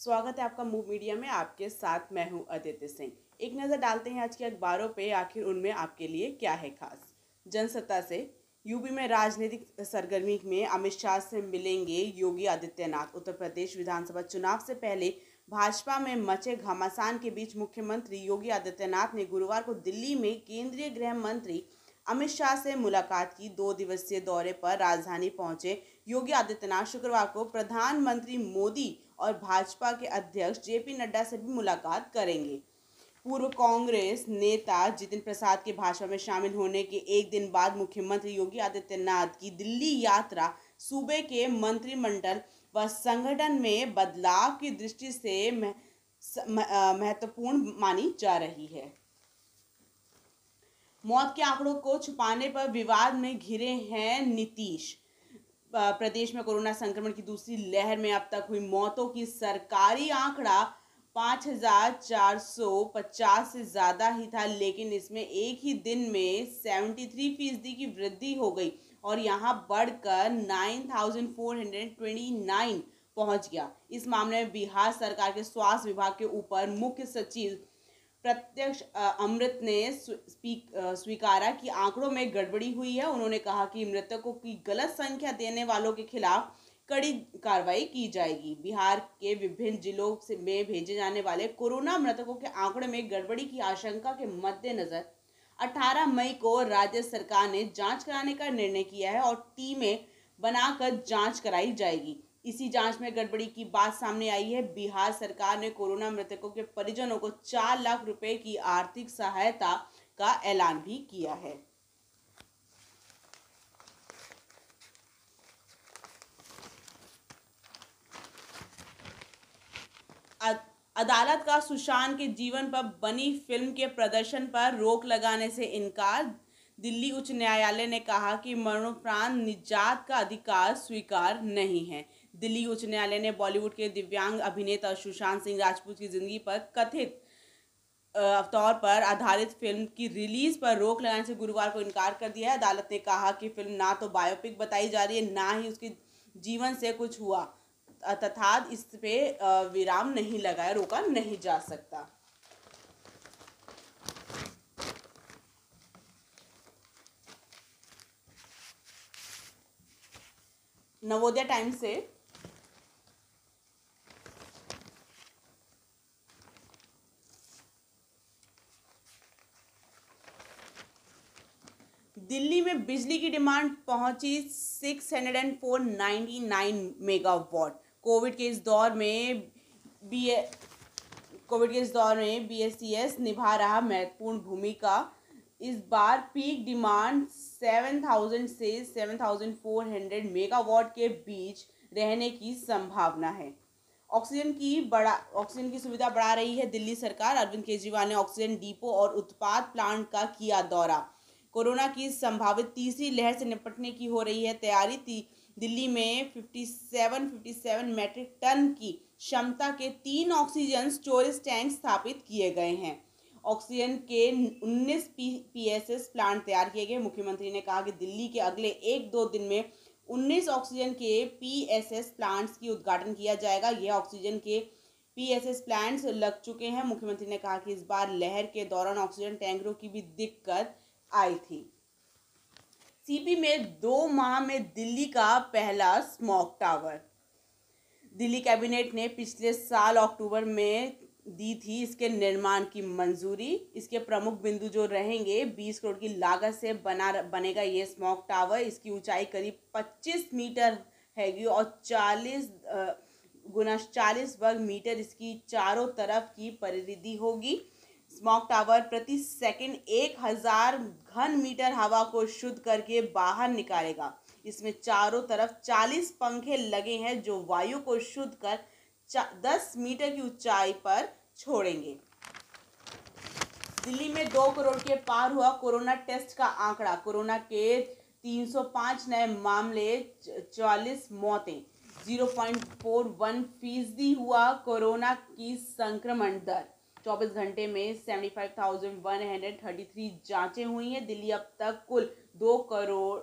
स्वागत है आपका मूव मीडिया में। आपके साथ मैं हूँ अदिति सिंह। एक नज़र डालते हैं आज के अखबारों पे, आखिर उनमें आपके लिए क्या है खास? जनसत्ता से। यूपी में राजनीतिक सरगर्मी में अमित शाह से मिलेंगे योगी आदित्यनाथ। उत्तर प्रदेश विधानसभा चुनाव से पहले भाजपा में मचे घमासान के बीच मुख्यमंत्री योगी आदित्यनाथ ने गुरुवार को दिल्ली में केंद्रीय गृह मंत्री अमित शाह से मुलाकात की। दो दिवसीय दौरे पर राजधानी पहुँचे योगी आदित्यनाथ। शुक्रवार को प्रधानमंत्री मोदी और भाजपा के अध्यक्ष जेपी नड्डा से भी मुलाकात करेंगे। पूर्व कांग्रेस नेता जितिन प्रसाद के भाजपा में शामिल होने के एक दिन बाद मुख्यमंत्री योगी आदित्यनाथ की दिल्ली यात्रा सूबे के मंत्रिमंडल व संगठन में बदलाव की दृष्टि से महत्वपूर्ण मानी जा रही है। मौत के आंकड़ों को छुपाने पर विवाद में घिरे हैं नीतीश। प्रदेश में कोरोना संक्रमण की दूसरी लहर में अब तक हुई मौतों की सरकारी आंकड़ा पाँच हज़ार चार सौ पचास से ज़्यादा ही था, लेकिन इसमें एक ही दिन में सेवेंटी थ्री फ़ीसदी की वृद्धि हो गई और यहाँ बढ़कर nine thousand four hundred twenty nine पहुँच गया। इस मामले में बिहार सरकार के स्वास्थ्य विभाग के ऊपर मुख्य सचिव प्रत्यक्ष अमृत ने स्वीकारा कि आंकड़ों में गड़बड़ी हुई है। उन्होंने कहा कि मृतकों की गलत संख्या देने वालों के खिलाफ कड़ी कार्रवाई की जाएगी। बिहार के विभिन्न जिलों से में भेजे जाने वाले कोरोना मृतकों के आंकड़े में गड़बड़ी की आशंका के मद्देनजर 18 मई को राज्य सरकार ने जाँच कराने का निर्णय किया है और टीमें बनाकर जाँच कराई जाएगी। इसी जाँच में गड़बड़ी की बात सामने आई है। बिहार सरकार ने कोरोना मृतकों के परिजनों को चार लाख रुपए की आर्थिक सहायता का ऐलान भी किया है। अदालत का सुशांत के जीवन पर बनी फ़िल्म के प्रदर्शन पर रोक लगाने से इनकार दिल्ली उच्च न्यायालय ने कहा कि मरणोपरांत निजात का अधिकार स्वीकार नहीं है। दिल्ली उच्च न्यायालय ने बॉलीवुड के दिव्यांग अभिनेता सुशांत सिंह राजपूत की ज़िंदगी पर कथित तौर पर आधारित फ़िल्म की रिलीज़ पर रोक लगाने से गुरुवार को इनकार कर दिया है। अदालत ने कहा कि फ़िल्म ना तो बायोपिक बताई जा रही है, ना ही उसके जीवन से कुछ हुआ तथा इस पे विराम नहीं लगाया, रोका नहीं जा सकता। नवोदय टाइम्स से। दिल्ली में बिजली की डिमांड पहुँची six hundred and four ninety nine megawatt Covid के इस दौर में बी कोविड के इस दौर में बी एस सी एस निभा रहा महत्वपूर्ण भूमिका। इस बार पीक डिमांड सेवन थाउज़ेंड से seven thousand four hundred megawatt के बीच रहने की संभावना है। ऑक्सीजन की बड़ा ऑक्सीजन की सुविधा बढ़ा रही है दिल्ली सरकार। अरविंद केजरीवाल ने ऑक्सीजन डिपो और उत्पाद प्लांट का किया दौरा। कोरोना की संभावित तीसरी लहर से निपटने की हो रही है तैयारी। दिल्ली में 57 57 मैट्रिक टन की क्षमता के तीन ऑक्सीजन स्टोरेज टैंक स्थापित किए गए हैं। ऑक्सीजन के 19 पीएसएस प्लांट तैयार किए गए। मुख्यमंत्री ने कहा कि दिल्ली के अगले एक दो दिन में 19 ऑक्सीजन के पीएसएस प्लांट्स की उद्घाटन किया जाएगा। यह ऑक्सीजन के पीएसएस प्लांट्स लग चुके हैं। मुख्यमंत्री ने कहा कि इस बार लहर के दौरान ऑक्सीजन टैंकरों की भी दिक्कत आई थी। सीपी में दो माह में दिल्ली का पहला स्मोक टावर। दिल्ली कैबिनेट ने पिछले साल अक्टूबर में दी थी इसके निर्माण की मंजूरी। इसके प्रमुख बिंदु जो रहेंगे 20 करोड़ की लागत से बना बनेगा ये स्मोक टावर इसकी ऊंचाई करीब 25 मीटर हैगी और 40 गुना 40 वर्ग मीटर इसकी चारों तरफ़ की परिधि होगी। स्मॉक टावर प्रति सेकंड एक हज़ार घन मीटर हवा को शुद्ध करके बाहर निकालेगा। इसमें चारों तरफ़ चालीस पंखे लगे हैं जो वायु को शुद्ध कर दस मीटर की ऊंचाई पर छोड़ेंगे। दिल्ली में दो करोड़ के पार हुआ कोरोना टेस्ट का आंकड़ा। कोरोना के 305 नए मामले चालीस मौतें। 0.41 फ़ीसदी हुआ कोरोना की संक्रमण दर। चौबीस घंटे में seventy five thousand one hundred thirty three जाँचें हुई हैं। दिल्ली अब तक कुल दो crore,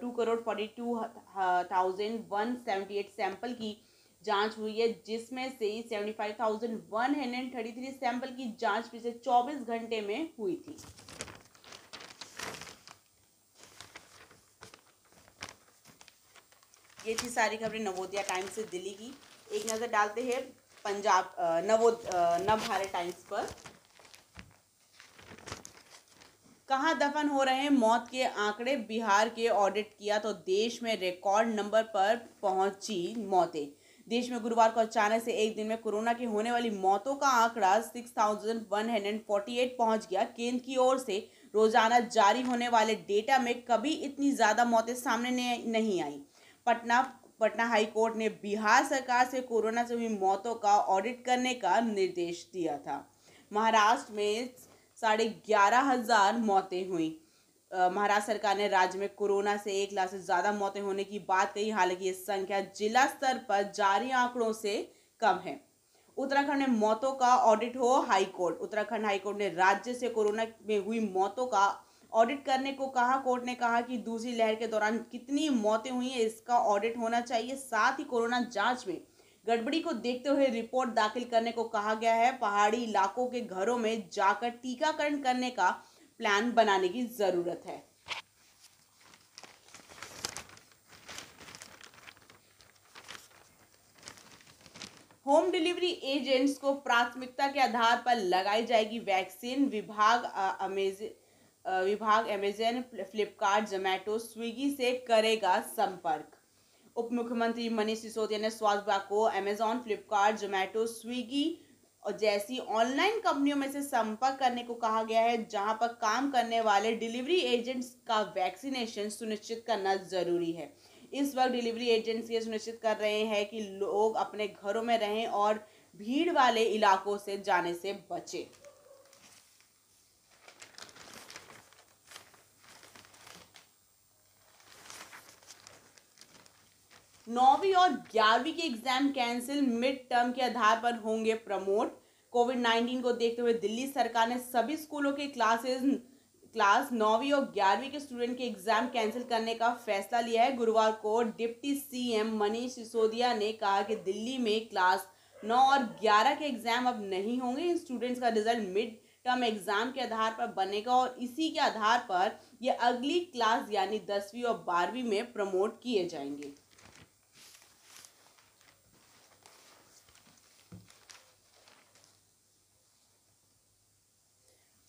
two crore forty two thousand one seventy eight sample की जाँच हुई है, जिसमें से seventy five thousand one hundred thirty three sample की जाँच पिछले चौबीस घंटे में हुई थी। ये थी सारी खबरें नवोदया टाइम्स से दिल्ली की। एक नज़र डालते हैं, पंजाब नवो नव भारत टाइम्स पर। कहाँ दफन हो रहे हैं? मौत के आंकड़े बिहार के ऑडिट किया तो देश में रिकॉर्ड नंबर पर पहुँची मौतें। देश में गुरुवार को अचानक से एक दिन में कोरोना की होने वाली मौतों का आंकड़ा six thousand one hundred forty eight पहुँच गया। केंद्र की ओर से रोज़ाना जारी होने वाले डेटा में कभी इतनी ज़्यादा मौतें सामने नहीं आई। पटना पटना हाई कोर्ट ने बिहार सरकार से कोरोना से हुई मौतों का ऑडिट करने का निर्देश दिया था। महाराष्ट्र में साढ़े ग्यारह हज़ार मौतें हुई। महाराष्ट्र सरकार ने राज्य में कोरोना से एक लाख से ज़्यादा मौतें होने की बात कही। हालाँकि ये संख्या जिला स्तर पर जारी आंकड़ों से कम है। उत्तराखंड में मौतों का ऑडिट हो हाईकोर्ट। उत्तराखंड हाईकोर्ट ने राज्य से कोरोना में हुई मौतों का ऑडिट करने को कहा। कोर्ट ने कहा कि दूसरी लहर के दौरान कितनी मौतें हुई हैं, इसका ऑडिट होना चाहिए। साथ ही कोरोना जाँच में गड़बड़ी को देखते हुए रिपोर्ट दाखिल करने को कहा गया है। पहाड़ी इलाकों के घरों में जाकर टीकाकरण करने का प्लान बनाने की ज़रूरत है। होम डिलीवरी एजेंट्स को प्राथमिकता के आधार पर लगाई जाएगी वैक्सीन, विभाग अमेजन विभाग अमेजन फ्लिपकार्ट जोमेटो स्विगी से करेगा संपर्क। उप मुख्यमंत्री मनीष सिसोदिया ने स्वास्थ्य विभाग को अमेजॉन फ्लिपकार्ट जोमेटो स्विगी और जैसी ऑनलाइन कंपनियों में से संपर्क करने को कहा गया है, जहाँ पर काम करने वाले डिलीवरी एजेंट्स का वैक्सीनेशन सुनिश्चित करना ज़रूरी है। इस वक्त डिलीवरी एजेंट्स ये सुनिश्चित कर रहे हैं कि लोग अपने घरों में रहें और भीड़ वाले इलाकों से जाने से बचें। नौवीं और ग्यारहवीं के एग्ज़ाम कैंसिल मिड टर्म के आधार पर होंगे प्रमोट। कोविड नाइन्टीन को देखते हुए दिल्ली सरकार ने सभी स्कूलों के क्लासेस क्लास नौवीं और ग्यारहवीं के स्टूडेंट के एग्ज़ाम कैंसिल करने का फैसला लिया है। गुरुवार को डिप्टी सीएम मनीष सिसोदिया ने कहा कि दिल्ली में क्लास नौ और ग्यारह के एग्ज़ाम अब नहीं होंगे। इन स्टूडेंट्स का रिज़ल्ट मिड टर्म एग्ज़ाम के आधार पर बनेगा और इसी के आधार पर ये अगली क्लास यानी दसवीं और बारहवीं में प्रमोट किए जाएँगे।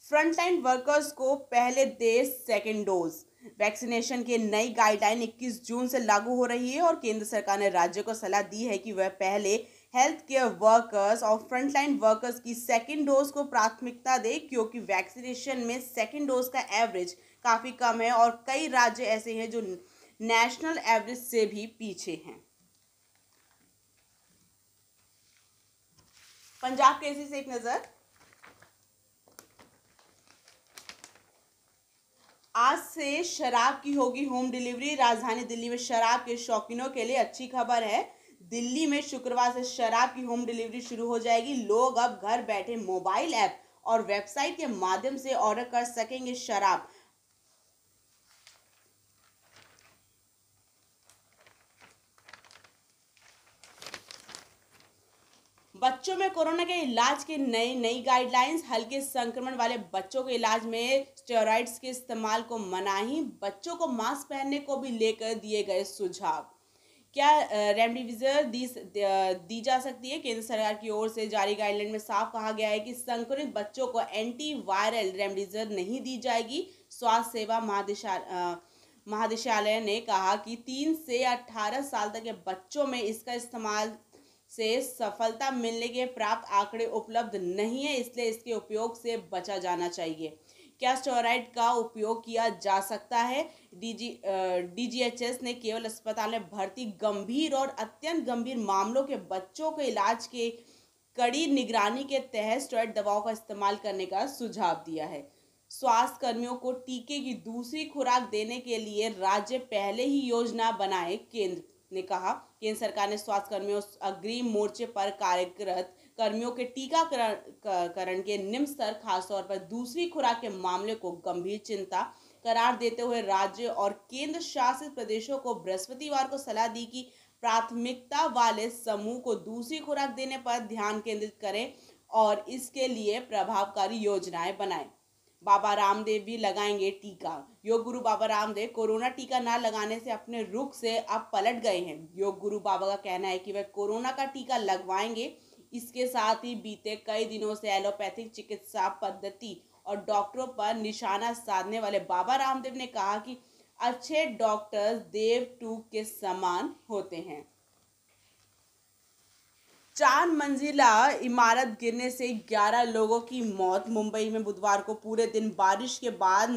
फ्रंटलाइन वर्कर्स को पहले दे सेकेंड डोज वैक्सीनेशन के नई गाइडलाइन 21 जून से लागू हो रही है और केंद्र सरकार ने राज्यों को सलाह दी है कि वह पहले हेल्थ केयर वर्कर्स और फ्रंटलाइन वर्कर्स की सेकेंड डोज को प्राथमिकता दे, क्योंकि वैक्सीनेशन में सेकेंड डोज का एवरेज काफ़ी कम है और कई राज्य ऐसे हैं जो नेशनल एवरेज से भी पीछे हैं। पंजाब केसी से एक नज़र। आज से शराब की होगी होम डिलीवरी। राजधानी दिल्ली में शराब के शौकीनों के लिए अच्छी खबर है। दिल्ली में शुक्रवार से शराब की होम डिलीवरी शुरू हो जाएगी। लोग अब घर बैठे मोबाइल ऐप और वेबसाइट के माध्यम से ऑर्डर कर सकेंगे शराब। बच्चों में कोरोना के इलाज के नई नई गाइडलाइंस हल्के संक्रमण वाले बच्चों के इलाज में स्टेरॉइड्स के इस्तेमाल को मनाही बच्चों को मास्क पहनने को भी लेकर दिए गए सुझाव। क्या रेमडिविजर दी दी जा सकती है? केंद्र सरकार की ओर से जारी गाइडलाइन में साफ़ कहा गया है कि संक्रमित बच्चों को एंटी वायरल रेमडिविजर नहीं दी जाएगी। स्वास्थ्य सेवा महादिशा महादिशालय ने कहा कि तीन से अठारह साल तक के बच्चों में इसका इस्तेमाल से सफलता मिलने के प्राप्त आंकड़े उपलब्ध नहीं है, इसलिए इसके उपयोग से बचा जाना चाहिए। क्या स्टोराइड का उपयोग किया जा सकता है? डीजी डीजीएचएस ने केवल अस्पताल में भर्ती गंभीर और अत्यंत गंभीर मामलों के बच्चों के इलाज के कड़ी निगरानी के तहत स्टेरॉइड दवाओं का इस्तेमाल करने का सुझाव दिया है। स्वास्थ्य कर्मियों को टीके की दूसरी खुराक देने के लिए राज्य पहले ही योजना बनाए केंद्र ने कहा केंद्र सरकार ने स्वास्थ्य कर्मियों अग्रिम मोर्चे पर कार्यरत कर्मियों के टीकाकरण के निम्न स्तर, खासतौर पर दूसरी खुराक के मामले को गंभीर चिंता करार देते हुए राज्य और केंद्र शासित प्रदेशों को बृहस्पतिवार को सलाह दी कि प्राथमिकता वाले समूह को दूसरी खुराक देने पर ध्यान केंद्रित करें और इसके लिए प्रभावकारी योजनाएँ बनाएँ। बाबा रामदेव भी लगाएँगे टीका। योग गुरु बाबा रामदेव कोरोना टीका ना लगाने से अपने रुख से अब पलट गए हैं। योग गुरु बाबा का कहना है कि वह कोरोना का टीका लगवाएँगे। इसके साथ ही बीते कई दिनों से एलोपैथिक चिकित्सा पद्धति और डॉक्टरों पर निशाना साधने वाले बाबा रामदेव ने कहा कि अच्छे डॉक्टर्स देव टू के समान होते हैं। चार मंजिला इमारत गिरने से 11 लोगों की मौत। मुंबई में बुधवार को पूरे दिन बारिश के बाद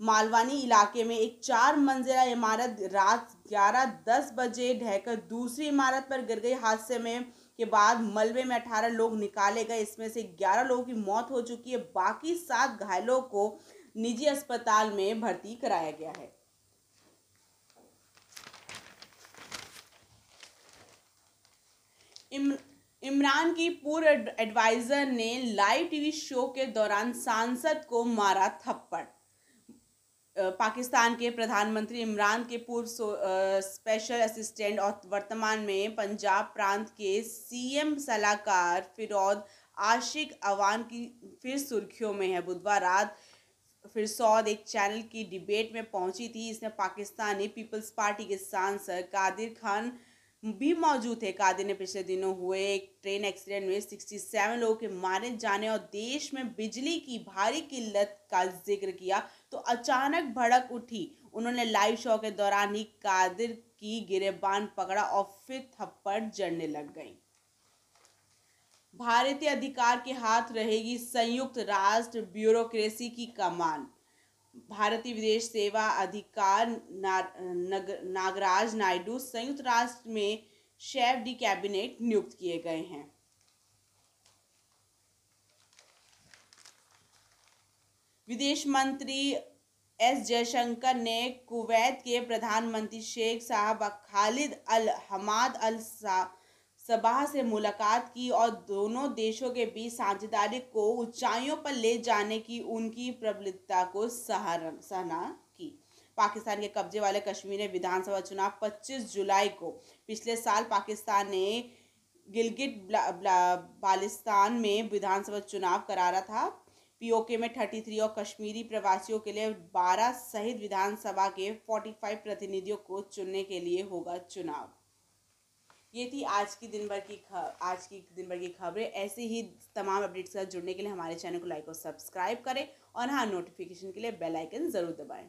मालवानी इलाके में एक चार मंजिला इमारत रात ग्यारह दस बजे ढहकर दूसरी इमारत पर गिर गई। हादसे में के बाद मलबे में अठारह लोग निकाले गए। इसमें से ग्यारह लोगों की मौत हो चुकी है। बाकी सात घायलों को निजी अस्पताल में भर्ती कराया गया है। इमरान की पूर्व एडवाइजर ने लाइव टीवी शो के दौरान सांसद को मारा थप्पड़। पाकिस्तान के प्रधानमंत्री इमरान के पूर्व स्पेशल असिस्टेंट और वर्तमान में पंजाब प्रांत के सीएम सलाहकार फिरोद आशिक अवान की फिर सुर्खियों में है। बुधवार रात फिर सौद एक चैनल की डिबेट में पहुँची थी। इसमें पाकिस्तानी पीपल्स पार्टी के सांसद कादिर खान भी मौजूद थे। कादिर ने पिछले दिनों हुए एक ट्रेन एक्सीडेंट में 67 लोगों के मारे जाने और देश में बिजली की भारी किल्लत का ज़िक्र किया तो अचानक भड़क उठी। उन्होंने लाइव शो के दौरान ही कादिर की गिरेबान पकड़ा और फिर थप्पड़ जड़ने लग गई। भारतीय अधिकार के हाथ रहेगी संयुक्त राष्ट्र ब्यूरोक्रेसी की कमान। भारतीय विदेश सेवा अधिकार ना, नग, नागराज नायडू संयुक्त राष्ट्र में शेफ डी कैबिनेट नियुक्त किए गए हैं। विदेश मंत्री एस जयशंकर ने कुवैत के प्रधानमंत्री शेख साहब खालिद अल हमाद अल सा सबाह से मुलाकात की और दोनों देशों के बीच साझेदारी को ऊंचाइयों पर ले जाने की उनकी प्रबलता को सराहना की। पाकिस्तान के कब्जे वाले कश्मीर में विधानसभा चुनाव 25 जुलाई को पिछले साल पाकिस्तान ने गिलगिट बालिस्तान में विधानसभा चुनाव करारा था। पीओके में 33 और कश्मीरी प्रवासियों के लिए 12 सहित विधानसभा के 45 प्रतिनिधियों को चुनने के लिए होगा चुनाव। ये थी आज की दिन भर की आज की दिन भर की खबरें। ऐसे ही तमाम अपडेट्स के साथ जुड़ने के लिए हमारे चैनल को लाइक और सब्सक्राइब करें और हाँ नोटिफिकेशन के लिए बेल आइकन ज़रूर दबाएँ।